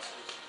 Gracias.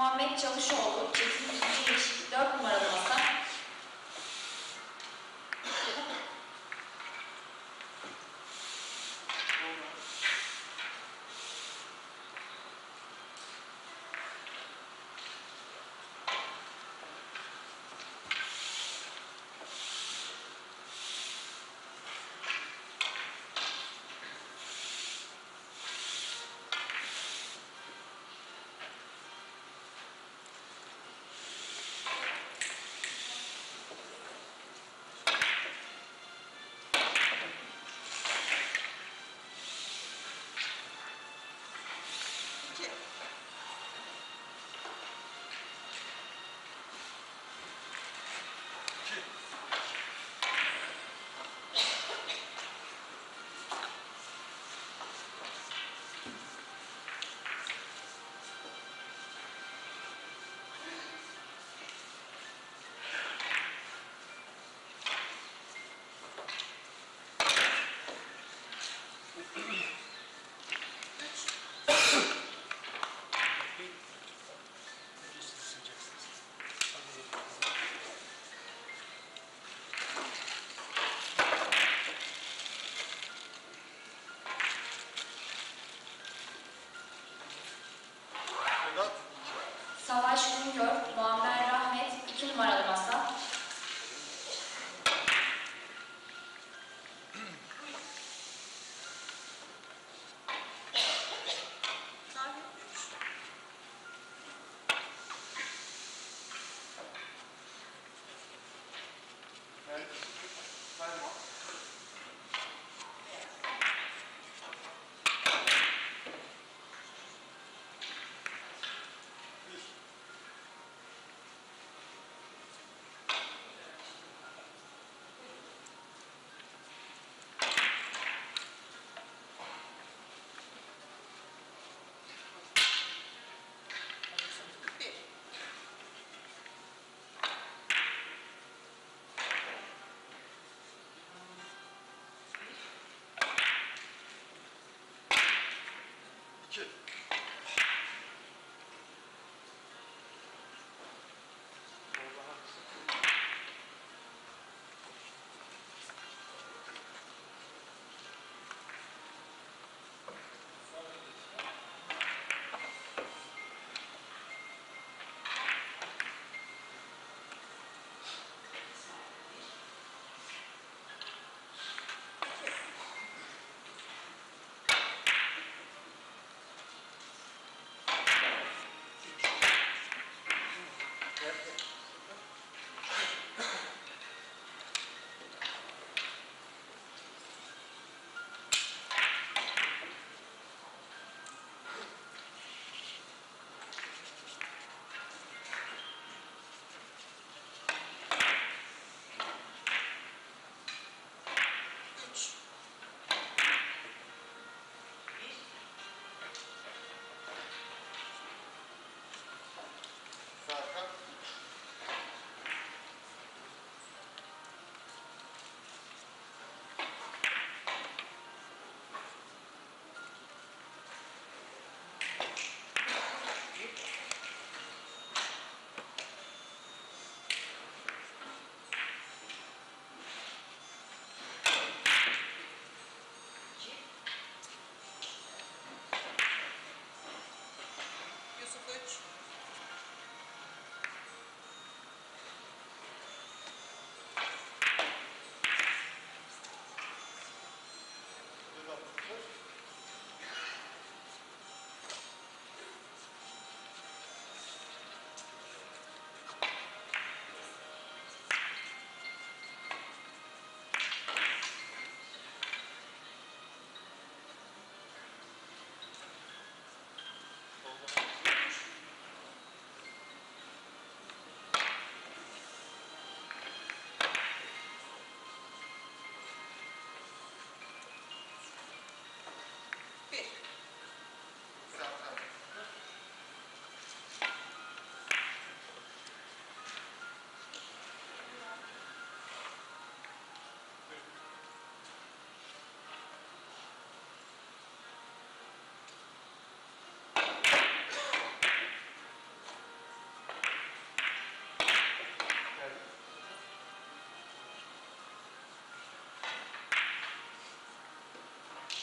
Muhammed Çavuşoğlu, Çetin İnciş, 4 numaralı eu acho melhor should скотч.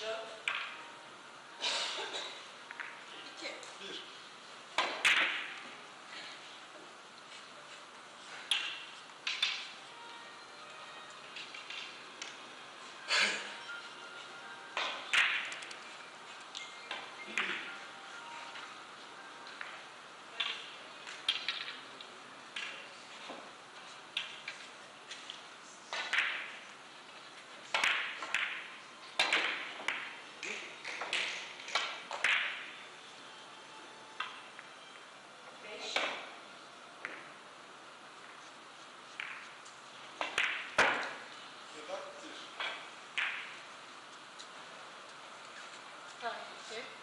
Aşağı. İki. Bir. Thank you.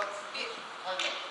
That's it. Perfect.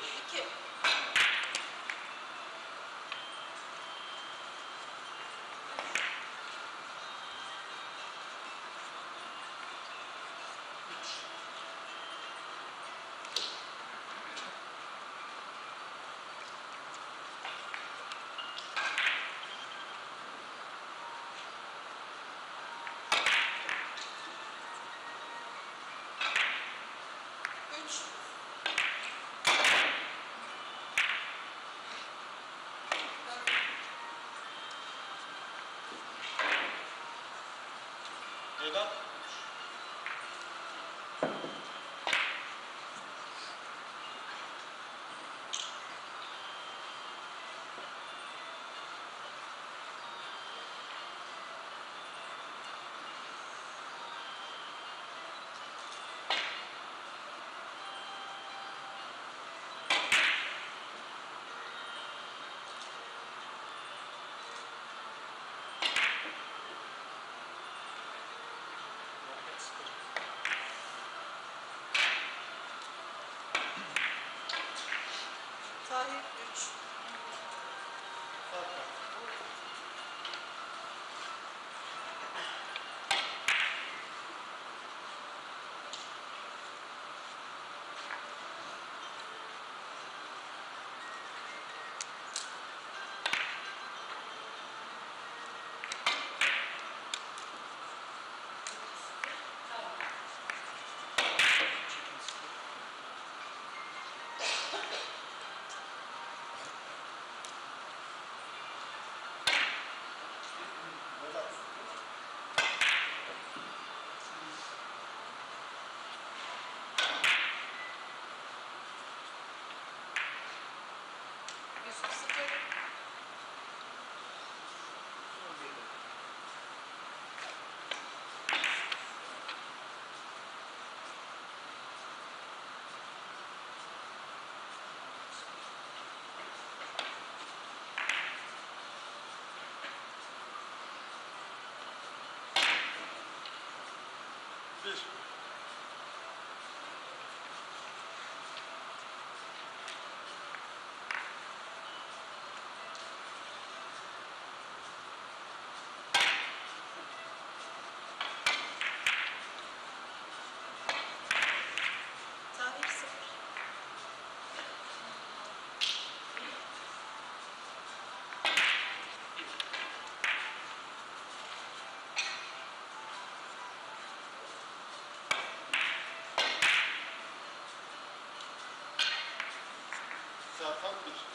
İki. Üç. Üç. Southampton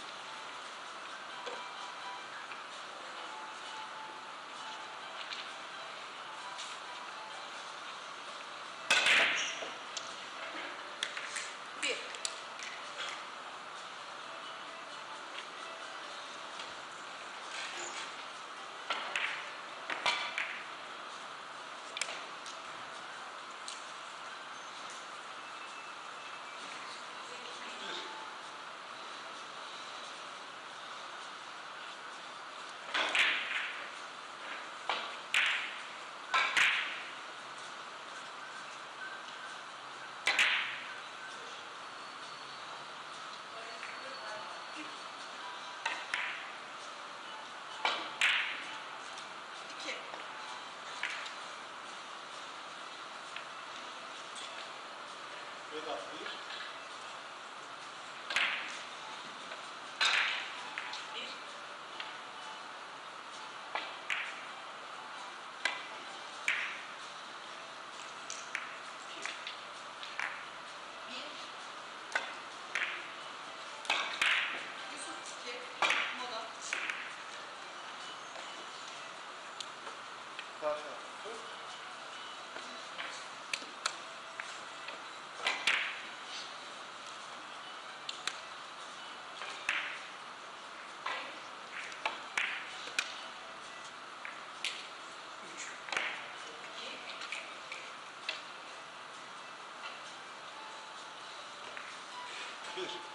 Слышишь?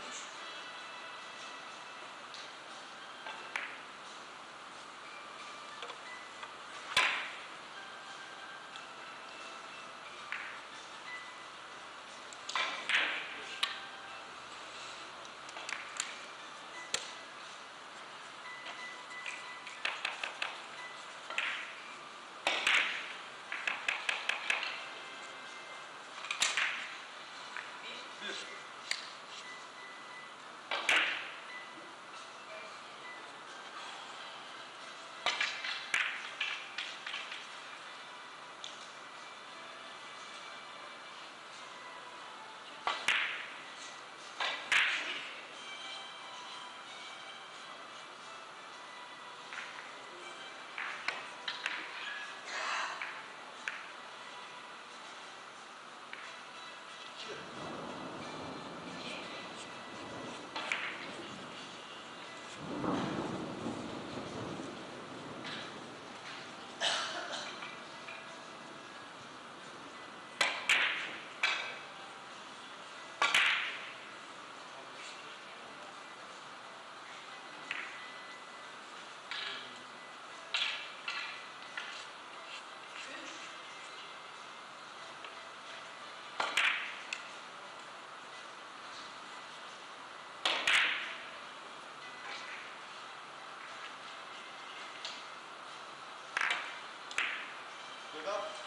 감사합니다.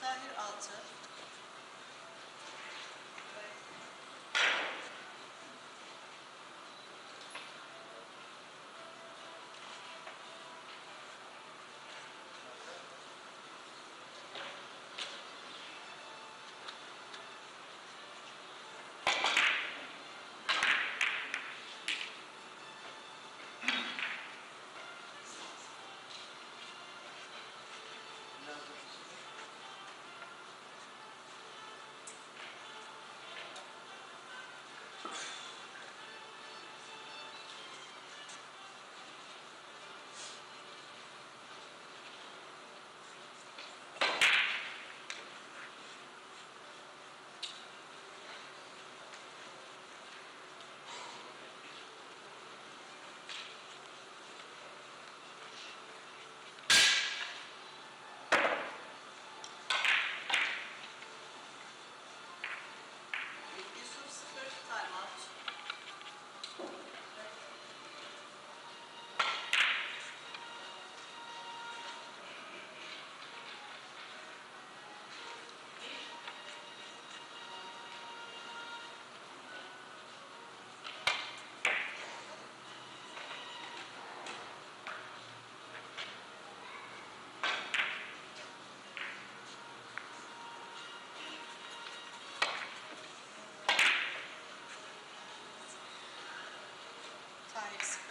Tahir Altı, lives.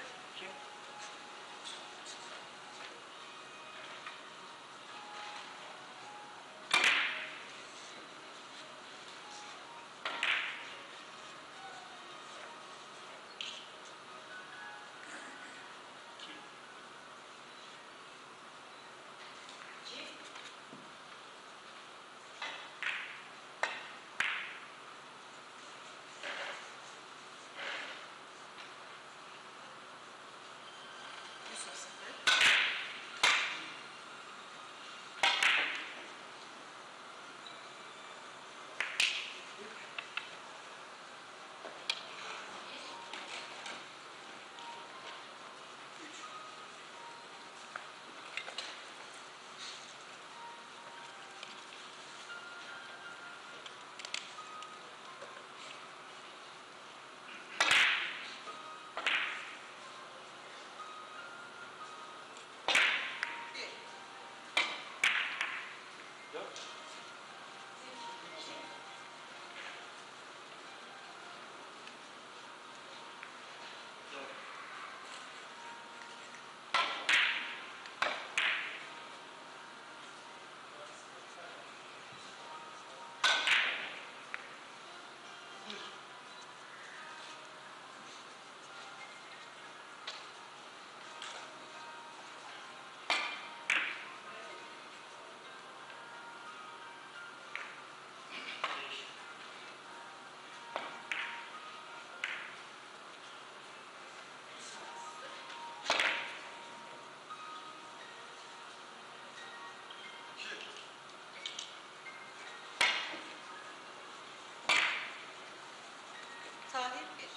Sadece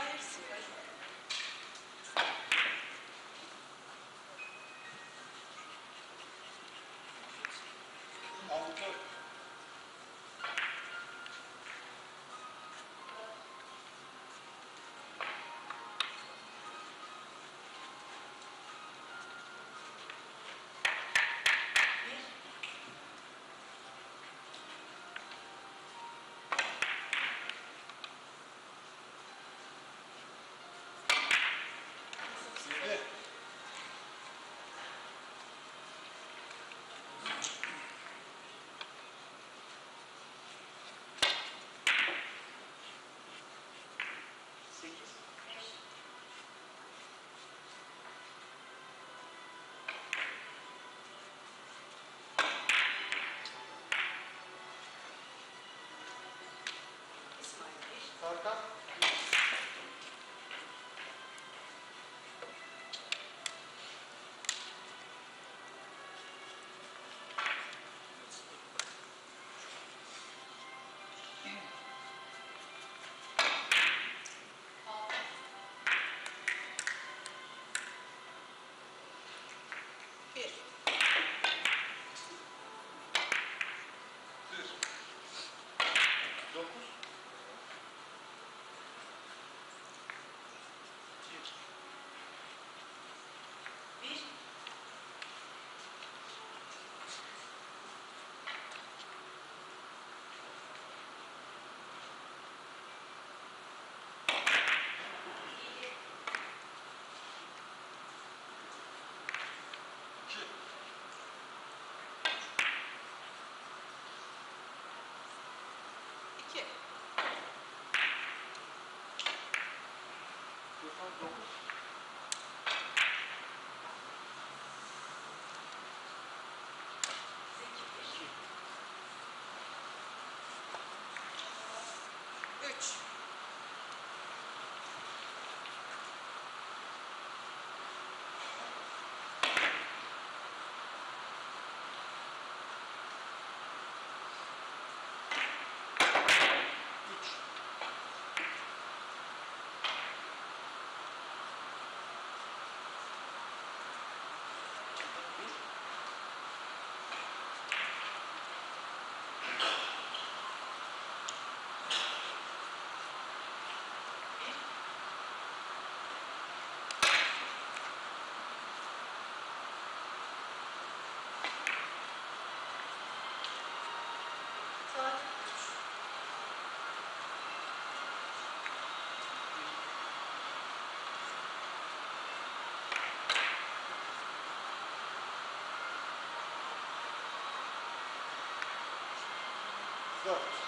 えー、すごい。あ、OK。সরকার キエ。Good.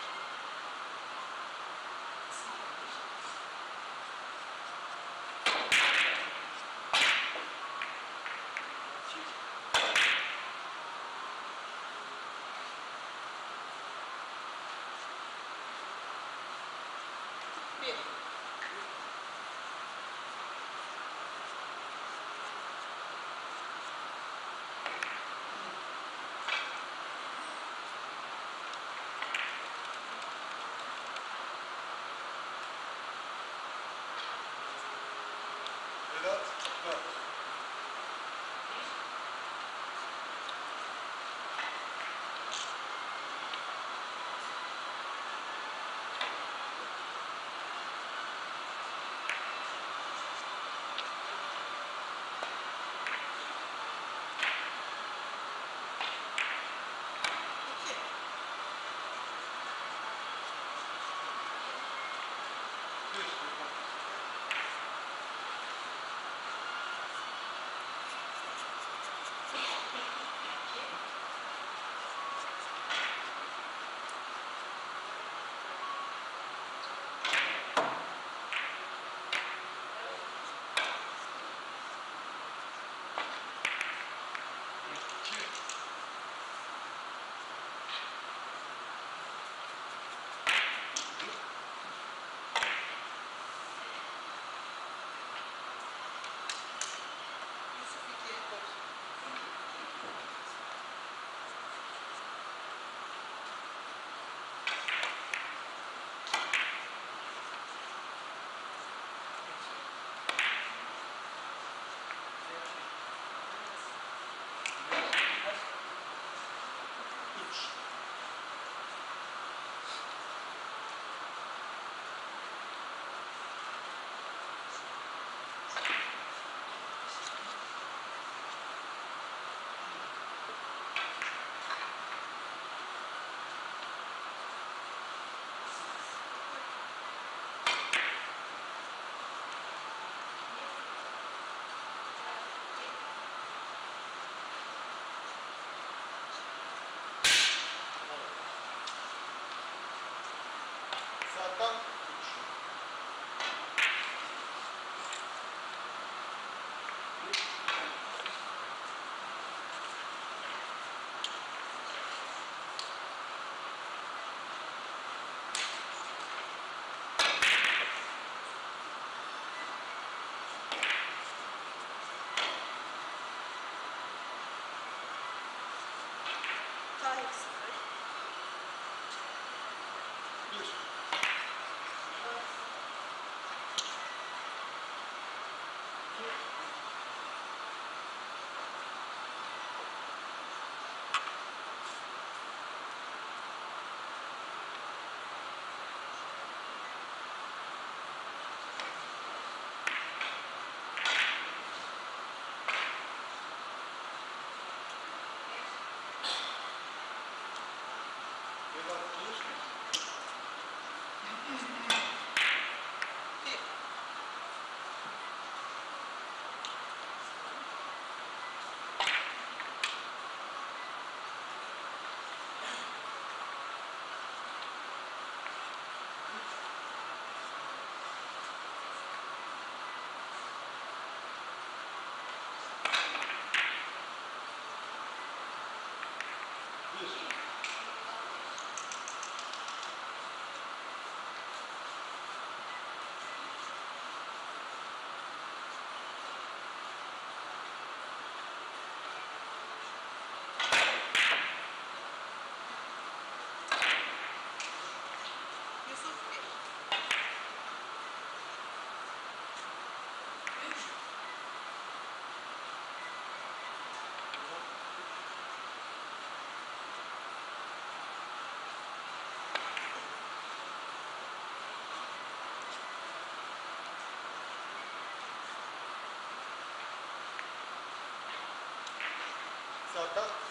넣었던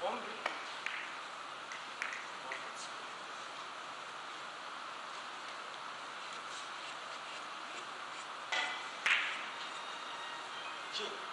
本部金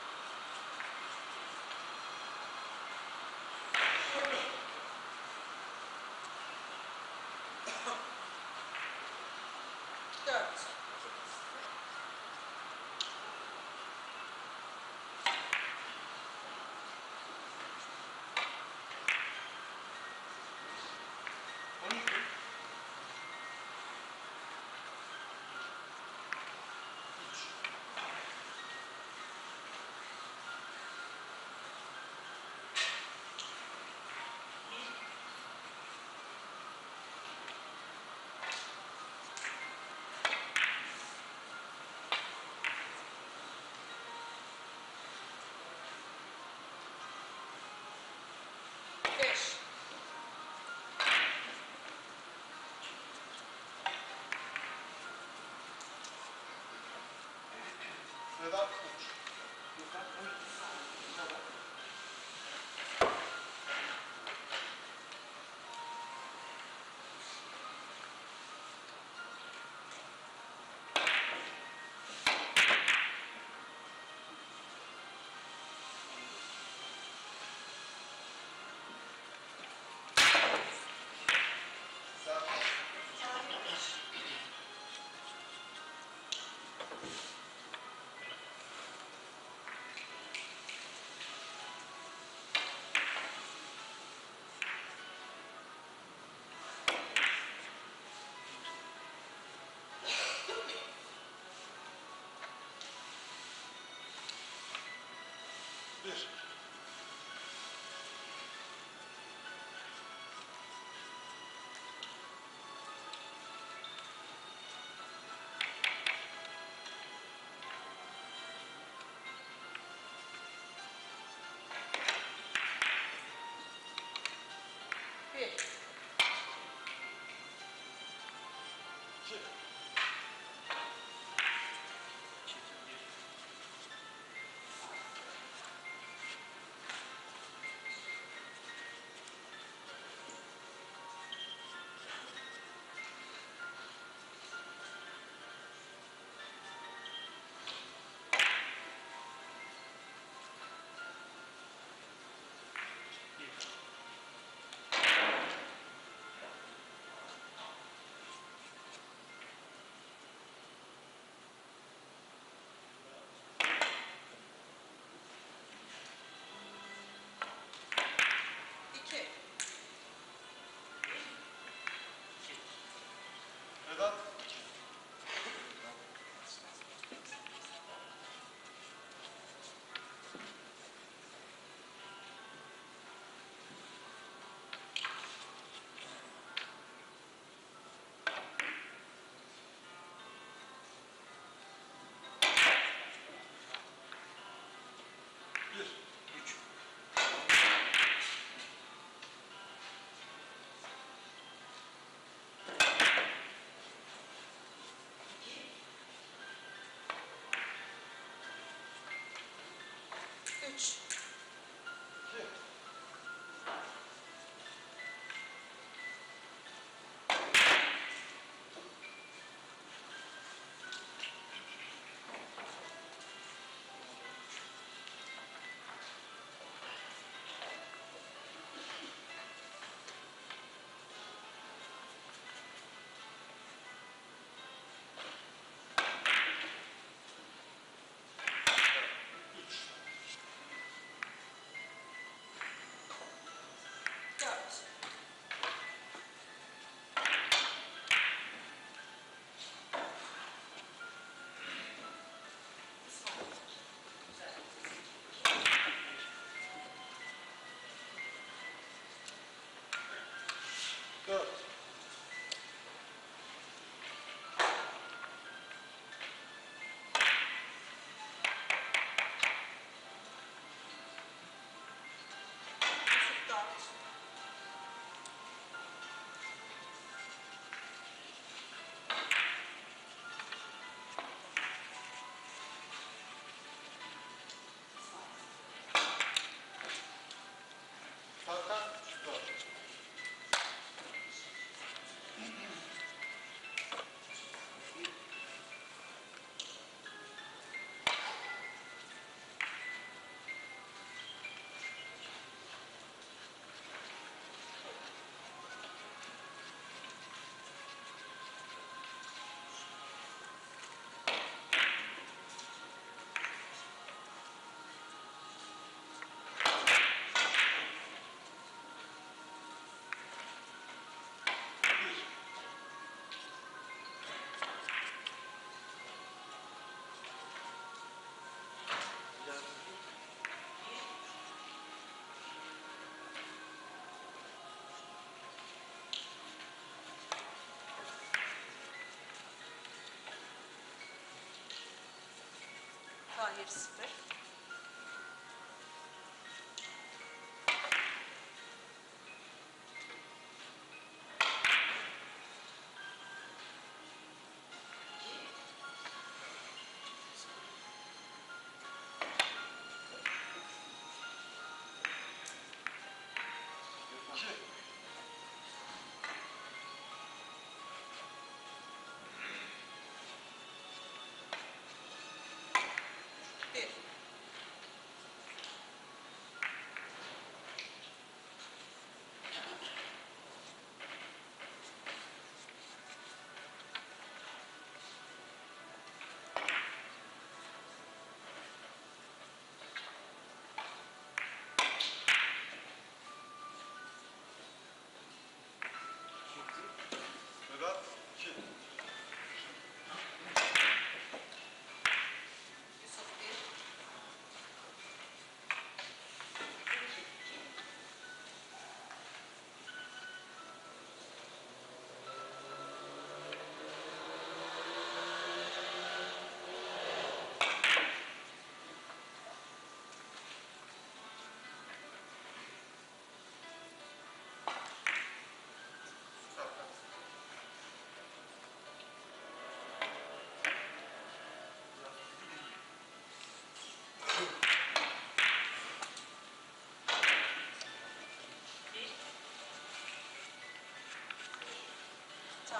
Vedat üç. kick. пока что Hayır sıfır.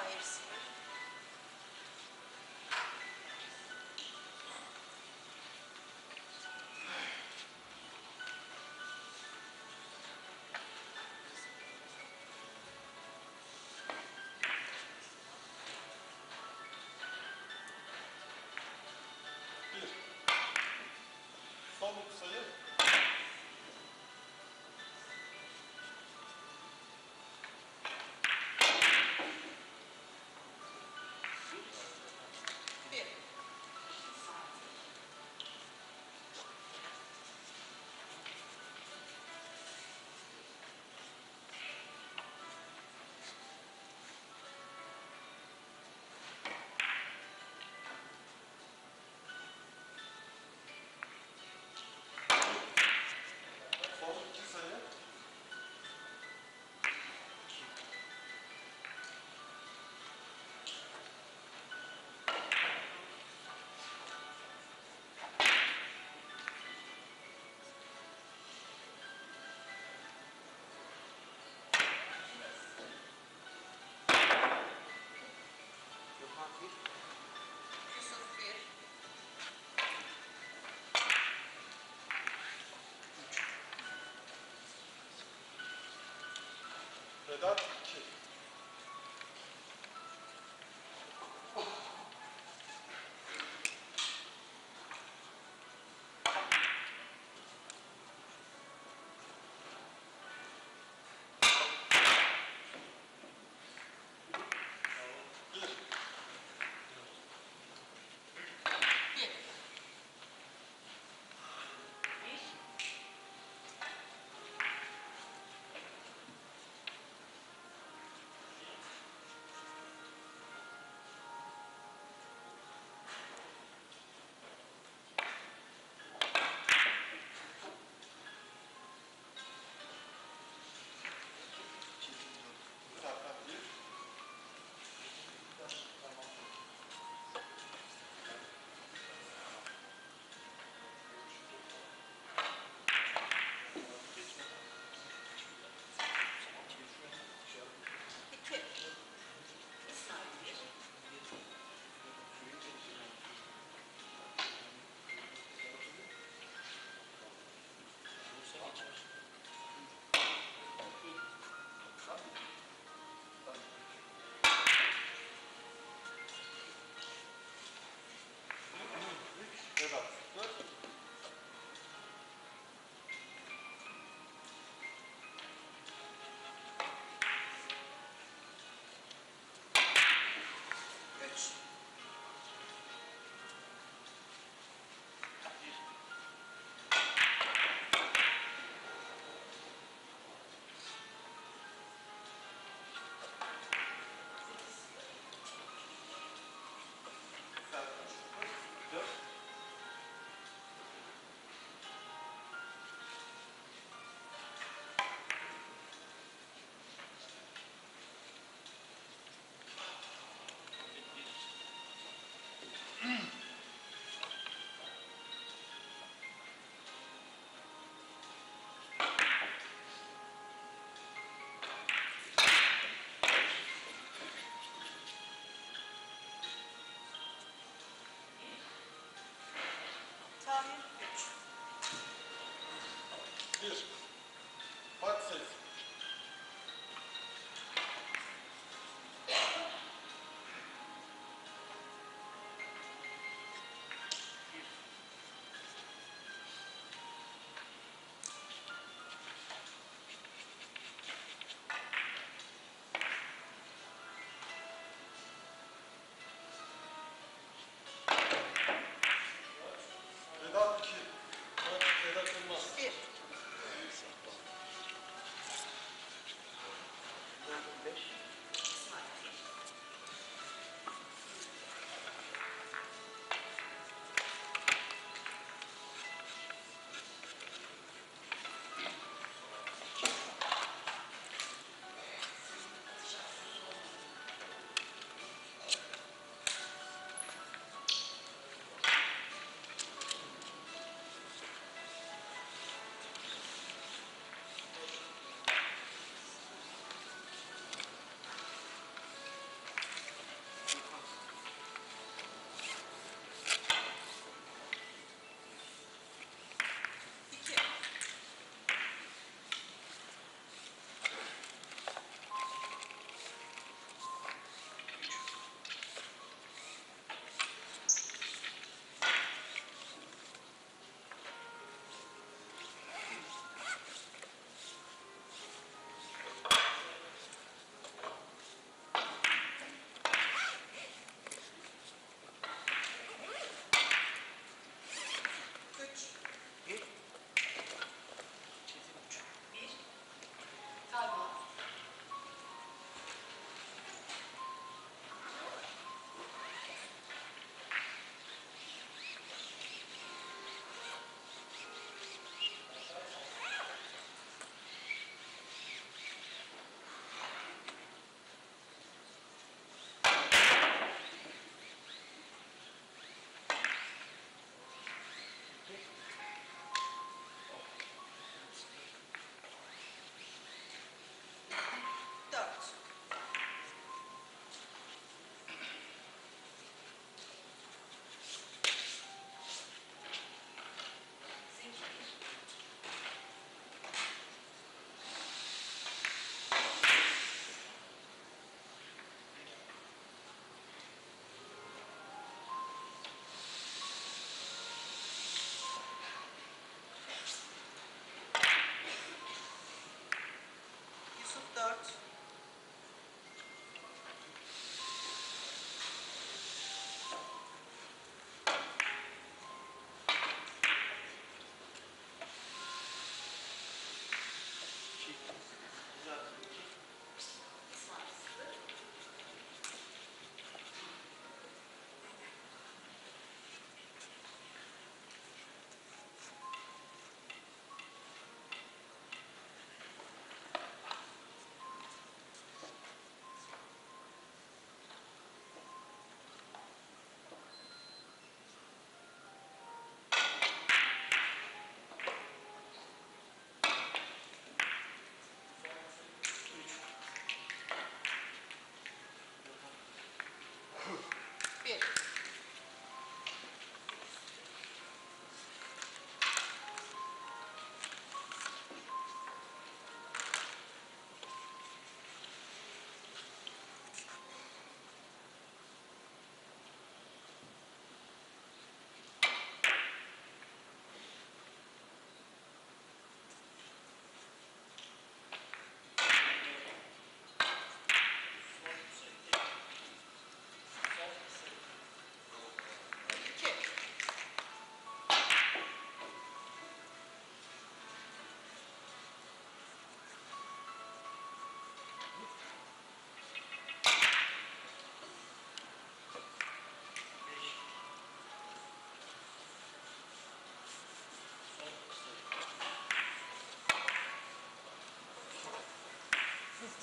Sıfır. Bir. Son sayı. Soldat.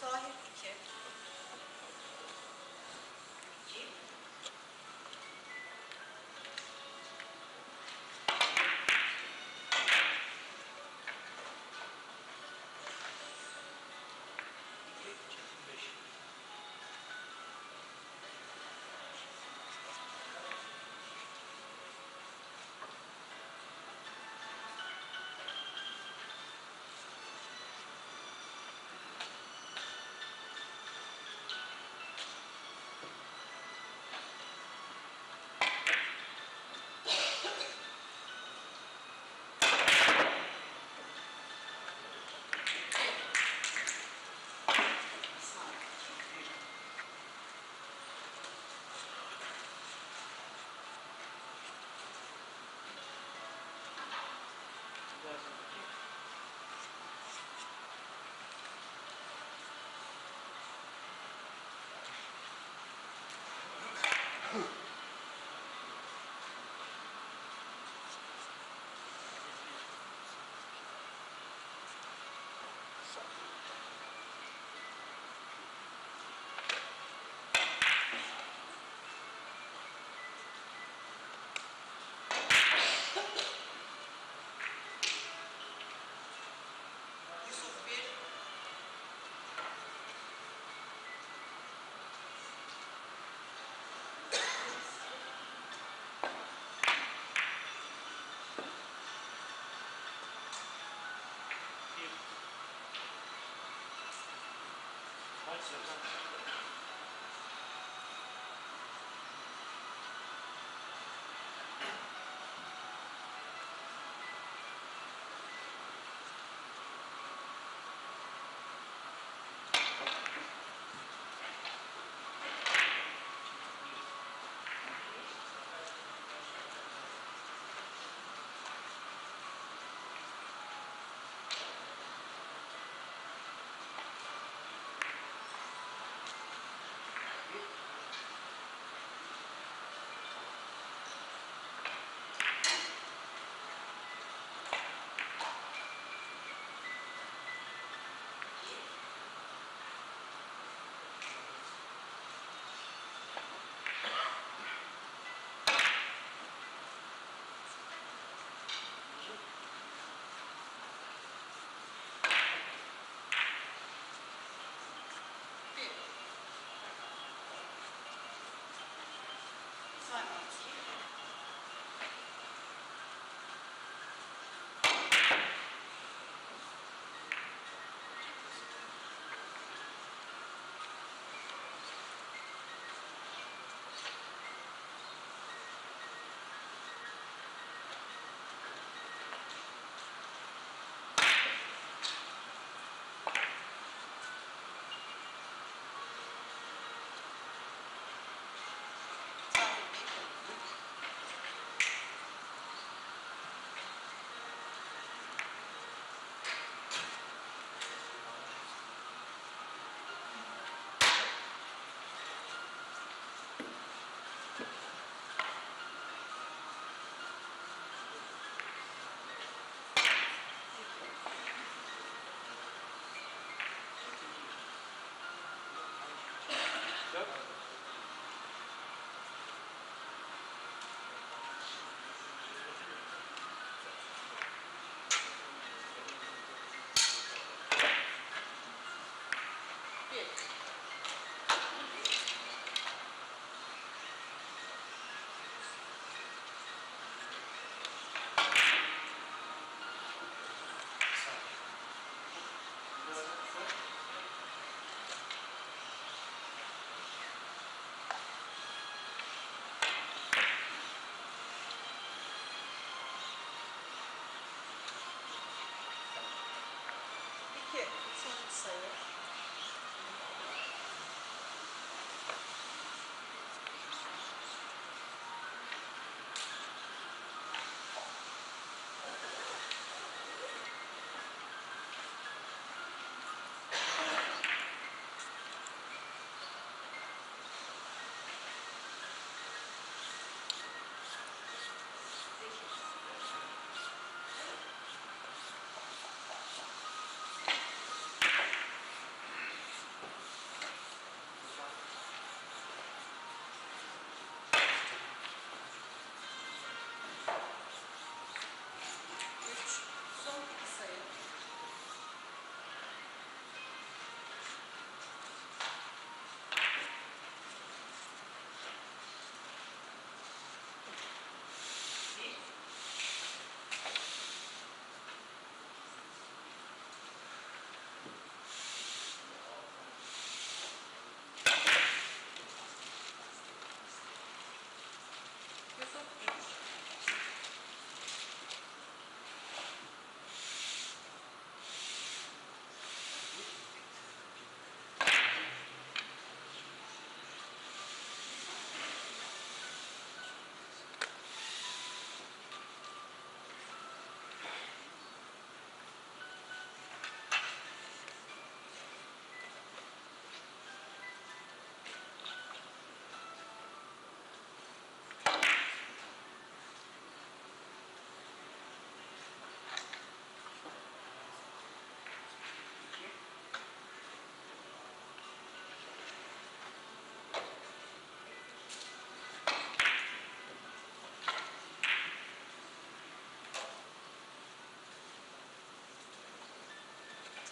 corre porque é. citizens. so yeah.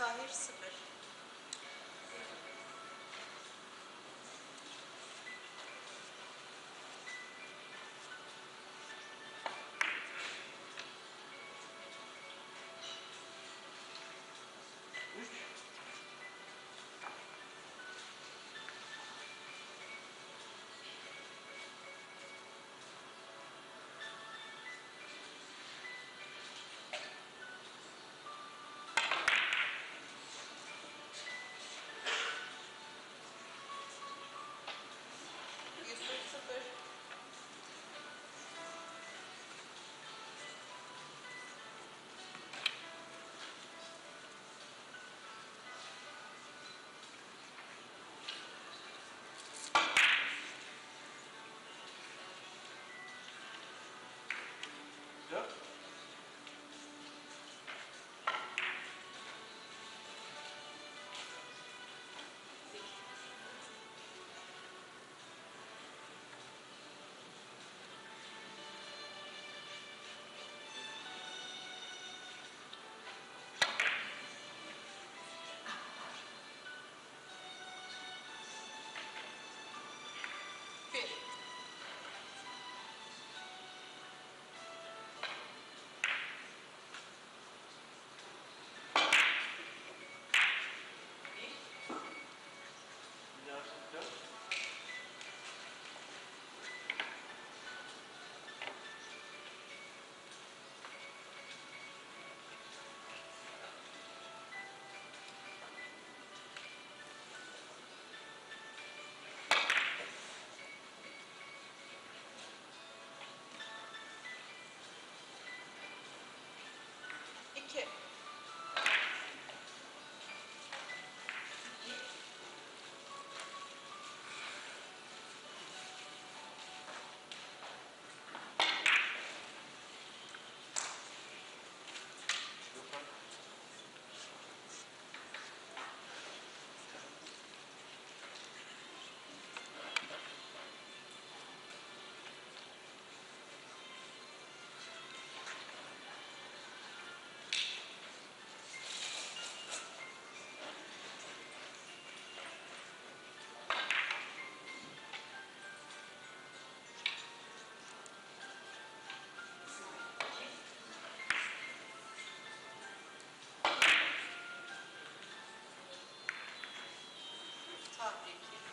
Hayır, sıfır. public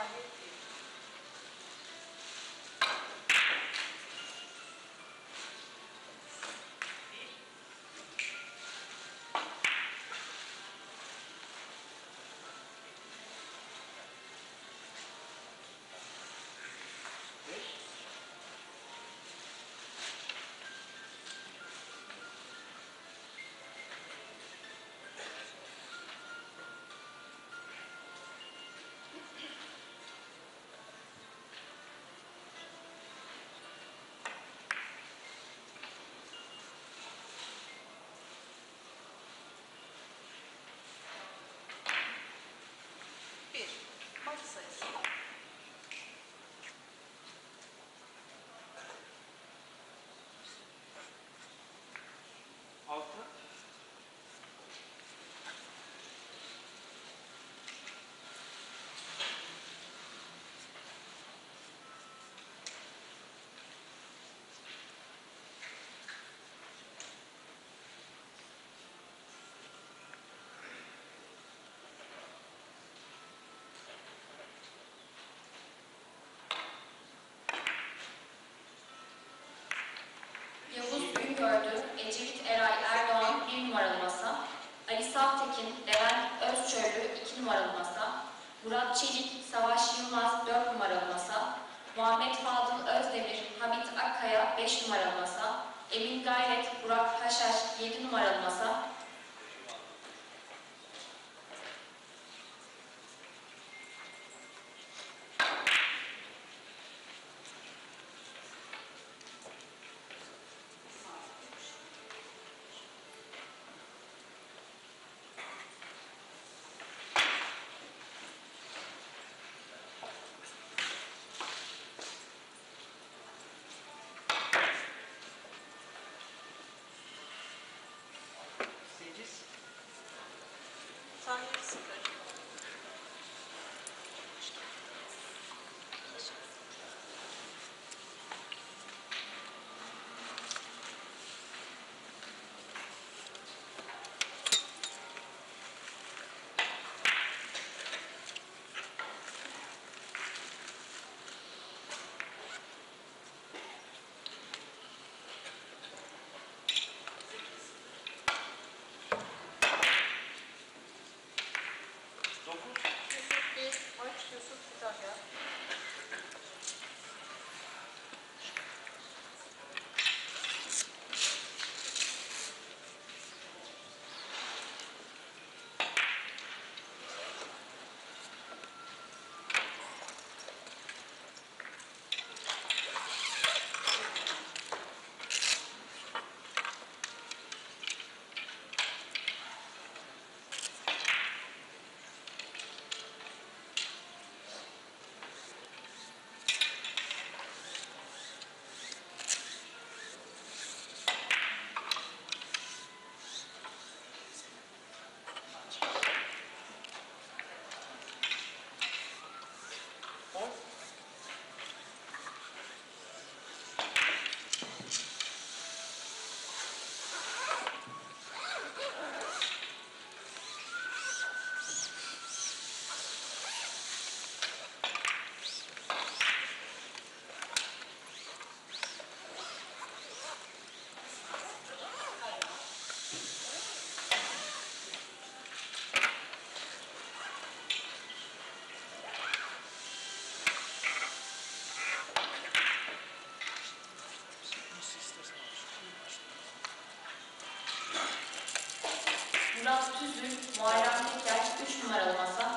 corre. Congratulations. Murat Çelik, Savaş Yılmaz 4 numaralı masa, Muhammed Fadıl Özdemir, Hamit Akkaya 5 numaralı masa, Emin Gayret, Burak Haşhaş 7 numaralı masa, 8 Tanrı 0 Yeah. Murat Tüzün, Muharrem Teker 3 numaralı masa,